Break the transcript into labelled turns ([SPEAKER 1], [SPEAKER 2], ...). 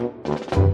[SPEAKER 1] Música